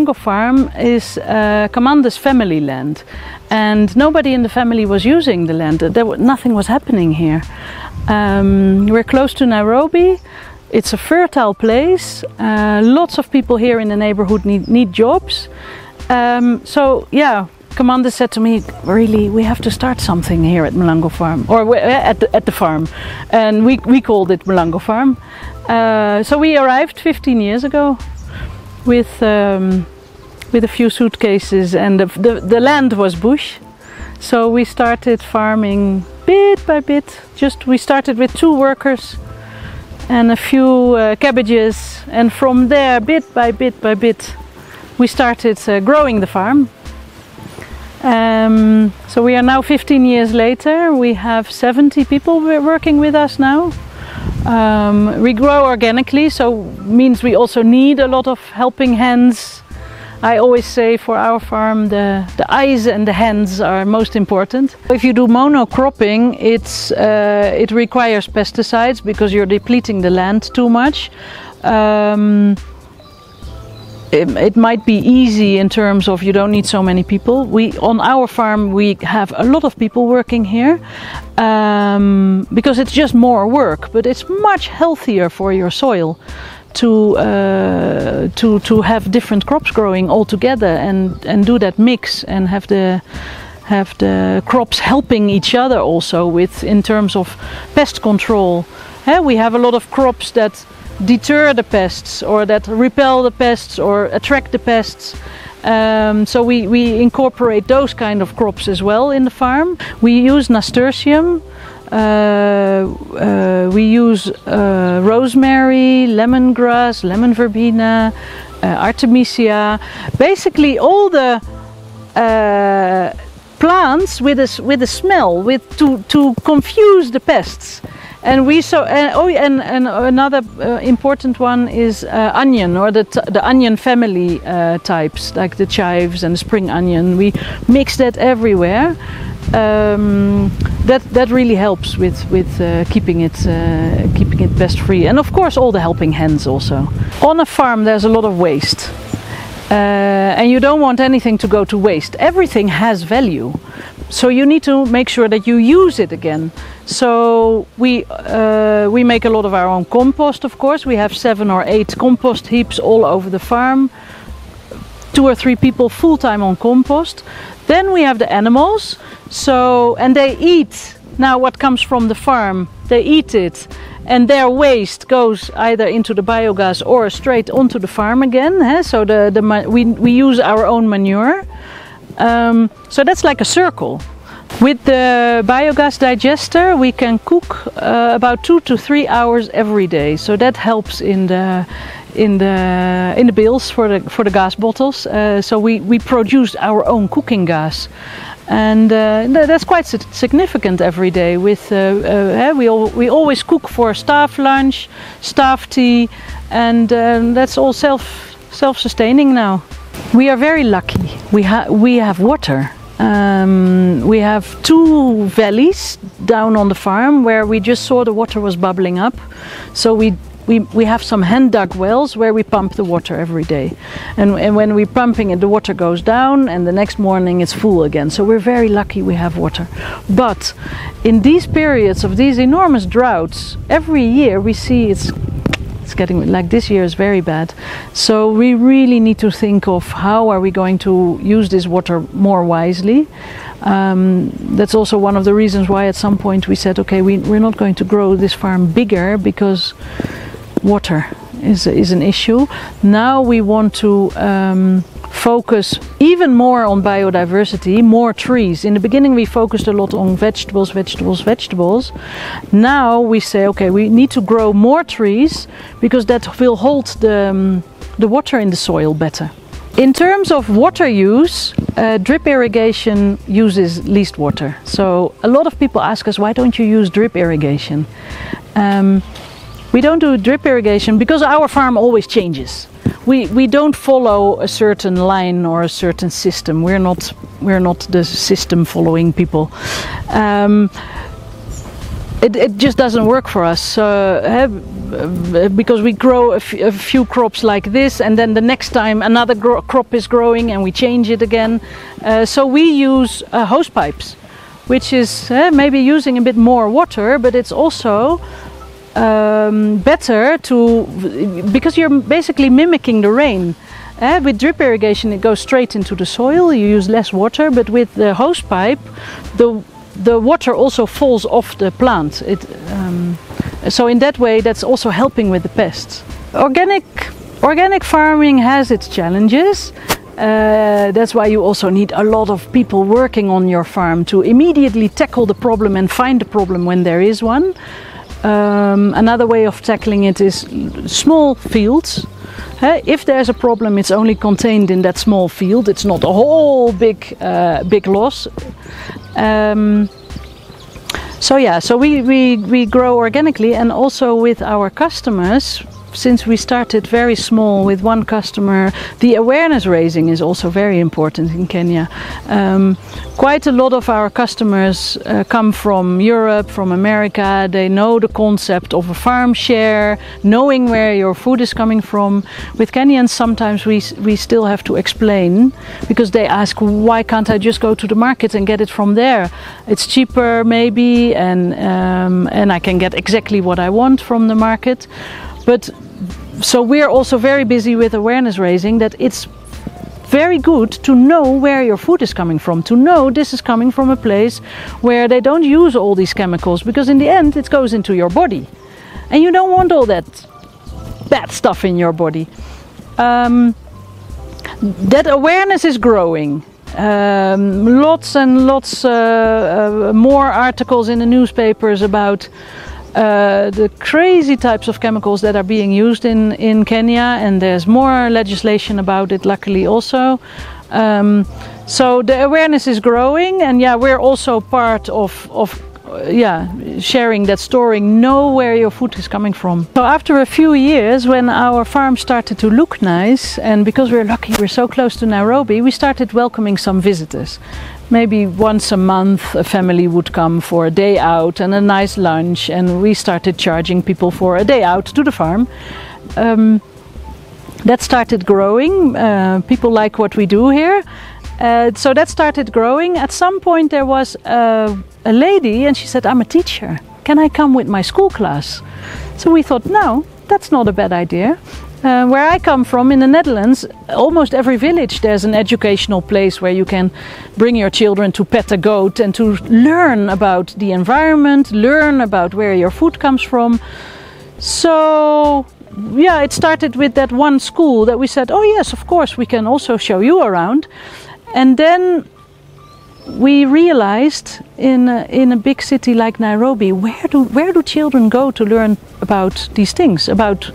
Mlango farm is uh, Kamande's family land, and nobody in the family was using the land. There, nothing was happening here. Um, we're close to Nairobi. It's a fertile place. Uh, lots of people here in the neighborhood need, need jobs. Um, so yeah, Kamande said to me, "Really, we have to start something here at Mlango Farm, or at the, at the farm," and we we called it Mlango Farm. Uh, so we arrived 15 years ago with um, with a few suitcases, and the, the the land was bush. So we started farming bit by bit. Just we started with two workers and a few uh, cabbages, and from there, bit by bit by bit, we started uh, growing the farm. Um, so we are now 15 years later. We have 70 people working with us now. Um, we grow organically, so means we also need a lot of helping hands. I always say for our farm the, the eyes and the hands are most important. If you do monocropping, it's, uh, it requires pesticides because you're depleting the land too much. Um, it, it, might be easy in terms of you don't need so many people. We on our farm we have a lot of people working here um, because it's just more work, but it's much healthier for your soil to uh, to to have different crops growing all together and and do that mix and have the have the crops helping each other also with in terms of pest control. Yeah, we have a lot of crops that deter the pests or that repel the pests or attract the pests. Um, so we, we incorporate those kind of crops as well in the farm. We use nasturtium, uh, uh, we use uh, rosemary, lemongrass, lemon verbena, uh, artemisia, basically all the uh, plants with a, with a smell with, to, to confuse the pests. And we so uh, oh and, and another uh, important one is uh, onion or the the onion family uh, types like the chives and spring onion. We mix that everywhere. Um, that that really helps with with uh, keeping it uh, keeping it pest free. And of course, all the helping hands also. On a farm, there's a lot of waste. and you don't want anything to go to waste. Everything has value so you need to make sure that you use it again. So we uh, we make a lot of our own compost. Of course, we have seven or eight compost heaps all over the farm. Two or three people full time on compost. Then we have the animals. So and they eat now what comes from the farm. They eat it, and their waste goes either into the biogas or straight onto the farm again. Eh? So the, the we we use our own manure. Um, so that's like a circle. With the biogas digester, we can cook uh, about two to three hours every day. So that helps in the in the in the bills for the for the gas bottles. Uh, so we we produce our own cooking gas, and uh, that's quite significant every day. With uh, uh, we all, we always cook for staff lunch, staff tea, and um, that's all self self sustaining now. We are very lucky. We, ha we have water. Um, we have two valleys down on the farm where we just saw the water was bubbling up. So we we, we have some hand dug wells where we pump the water every day. And, and when we're pumping it, the water goes down, and the next morning it's full again. So we're very lucky we have water. But in these periods of these enormous droughts, every year we see it's it's getting like this year is very bad. So we really need to think of how are we going to use this water more wisely. Um, that's also one of the reasons why at some point we said, okay, we, we're not going to grow this farm bigger because water is, is an issue. Now we want to um, focus even more on biodiversity, more trees. In the beginning, we focused a lot on vegetables, vegetables, vegetables. Now we say, okay, we need to grow more trees because that will hold the, um, the water in the soil better. In terms of water use, uh, drip irrigation uses least water. So a lot of people ask us, why don't you use drip irrigation? Um, we don't do drip irrigation because our farm always changes. We, we don't follow a certain line or a certain system. We're not, we're not the system following people. Um, it, it just doesn't work for us. Uh, because we grow a, few crops like this, and then the next time another crop is growing, and we change it again. Uh, so we use uh, hose pipes, which is uh, maybe using a bit more water, but it's also um, better to because you're basically mimicking the rain. Uh, with drip irrigation, it goes straight into the soil. You use less water, but with the hose pipe, the the water also falls off the plant. It, um, so in that way, that's also helping with the pests. Organic organic farming has its challenges. Uh, that's why you also need a lot of people working on your farm to immediately tackle the problem and find the problem when there is one. Um, another way of tackling it is small fields if there's a problem, it's only contained in that small field. It's not a whole big, uh, big loss. Um, so yeah, so we, we, we grow organically and also with our customers, since we started very small with one customer, the awareness raising is also very important in Kenya. Um, quite a lot of our customers uh, come from Europe, from America. They know the concept of a farm share, knowing where your food is coming from. With Kenyans, sometimes we, we still have to explain because they ask, why can't I just go to the market and get it from there? It's cheaper, maybe, and, um, and I can get exactly what I want from the market. But so we're also very busy with awareness raising that it's very good to know where your food is coming from, to know this is coming from a place where they don't use all these chemicals because in the end it goes into your body. And you don't want all that bad stuff in your body. Um, that awareness is growing. Um, lots and lots uh, uh, more articles in the newspapers about uh, the crazy types of chemicals that are being used in, in Kenya, and there's more legislation about it, luckily, also. Um, so the awareness is growing, and yeah, we're also part of, of uh, yeah, sharing that story, know where your food is coming from. So after a few years, when our farm started to look nice, and because we're lucky we're so close to Nairobi, we started welcoming some visitors maybe once a month a family would come for a day out and a nice lunch and we started charging people for a day out to the farm. Um, that started growing. Uh, people like what we do here. Uh, so that started growing. At some point there was a, a lady and she said i'm a teacher. Can i come with my school class? So we thought no that's not a bad idea uh, where I come from in the Netherlands, almost every village there's an educational place where you can bring your children to pet a goat and to learn about the environment, learn about where your food comes from. So, yeah, it started with that one school that we said, oh, yes, of course, we can also show you around. And then we realized in a, in a big city like Nairobi, where do, where do children go to learn about these things, about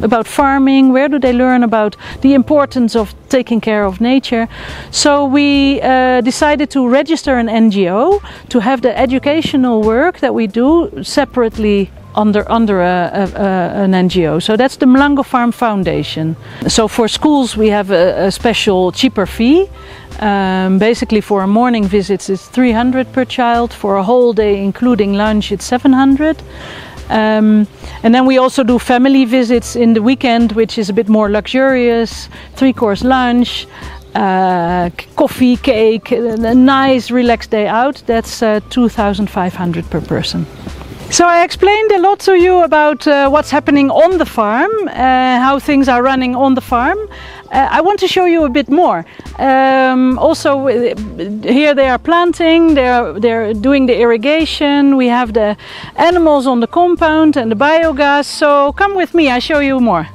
about farming? Where do they learn about the importance of taking care of nature? So we uh, decided to register an NGO to have the educational work that we do separately under under a, a, a, an NGO. So that's the Mlango Farm Foundation. So for schools we have a, special cheaper fee. Um, basically for a morning visit it's 300 per child. For a whole day including lunch it's 700. Um, and then we also do family visits in the weekend, which is a bit more luxurious, three course lunch, uh, coffee, cake, a nice relaxed day out. That's uh, 2,500 per person. So I explained a lot to you about uh, what's happening on the farm, uh, how things are running on the farm. Uh, I want to show you a bit more. Um, also, uh, here they are planting, they're, they're doing the irrigation, we have the animals on the compound and the biogas. So come with me, I show you more.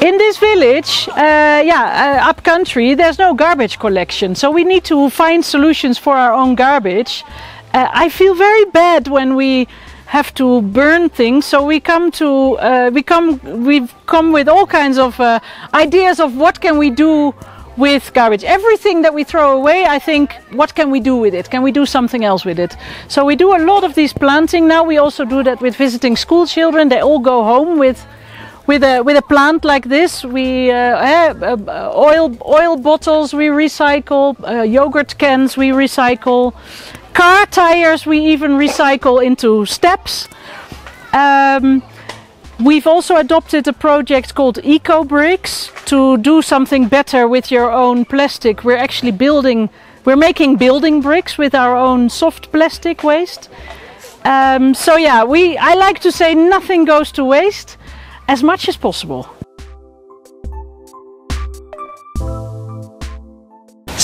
In this village, uh, yeah, uh, up country, there's no garbage collection, so we need to find solutions for our own garbage. Uh, I feel very bad when we have to burn things, so we come to uh, we come we've come with all kinds of uh, ideas of what can we do with garbage. Everything that we throw away, I think, what can we do with it? Can we do something else with it? So we do a lot of these planting now. We also do that with visiting school children. They all go home with with a with a plant like this. We uh, uh, oil oil bottles we recycle, uh, yogurt cans we recycle, car tires we even recycle into steps. Um, We've also adopted a project called Eco Bricks to do something better with your own plastic. We're actually building, we're making building bricks with our own soft plastic waste. Um, so yeah, we I like to say nothing goes to waste as much as possible.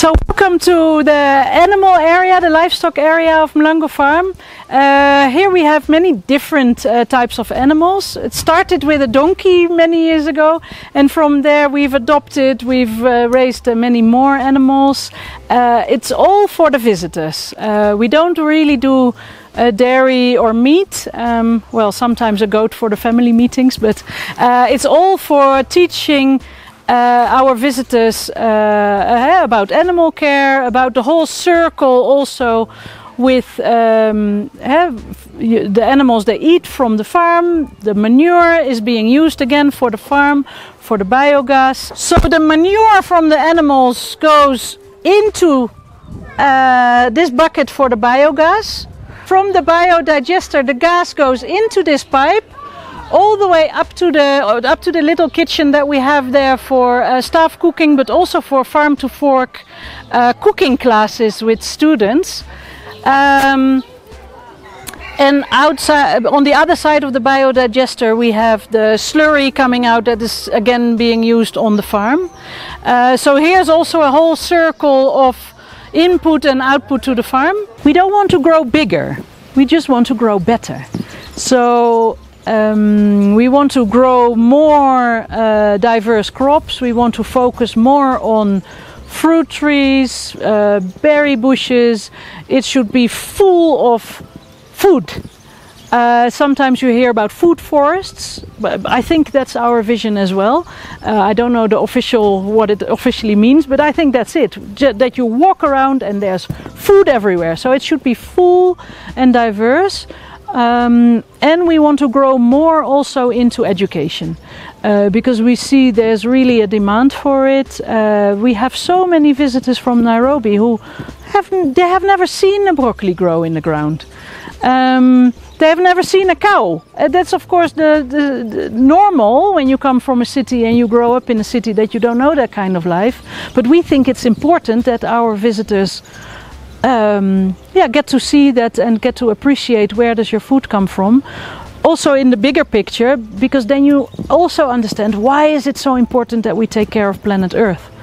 So welcome to the animal area, the livestock area of Mlango Farm. Uh, here we have many different uh, types of animals. It started with a donkey many years ago and from there we've adopted, we've uh, raised uh, many more animals. Uh, it's all for the visitors. Uh, we don't really do dairy or meat. Um, well, sometimes a goat for the family meetings, but it's all for teaching uh, our visitors uh, uh, about animal care, about the whole circle also with um, the animals they eat from the farm. The manure is being used again for the farm, for the biogas. So the manure from the animals goes into uh, this bucket for the biogas. From the biodigester, the gas goes into this pipe all the way up to the up to the little kitchen that we have there for uh, staff cooking, but also for farm to fork uh, cooking classes with students. Um, and outside, on the other side of the biodigester, we have the slurry coming out that is again being used on the farm. Uh, so here's also a whole circle of input and output to the farm. We don't want to grow bigger, we just want to grow better. So um, we want to grow more uh, diverse crops. We want to focus more on fruit trees, uh, berry bushes. It should be full of food. Uh, sometimes you hear about food forests, but I think that's our vision as well. Uh, I don't know the official what it officially means, but I think that's it. J that you walk around and there's food everywhere. So it should be full and diverse. Um, and we want to grow more also into education uh, because we see there's really a demand for it. Uh, we have so many visitors from Nairobi who have they have never seen a broccoli grow in the ground. Um, they have never seen a cow. Uh, that's of course the, the, the, normal when you come from a city and you grow up in a city that you don't know that kind of life. But we think it's important that our visitors um, yeah, get to see that and get to appreciate where does your food come from. Also in the bigger picture, because then you also understand why is it so important that we take care of planet Earth.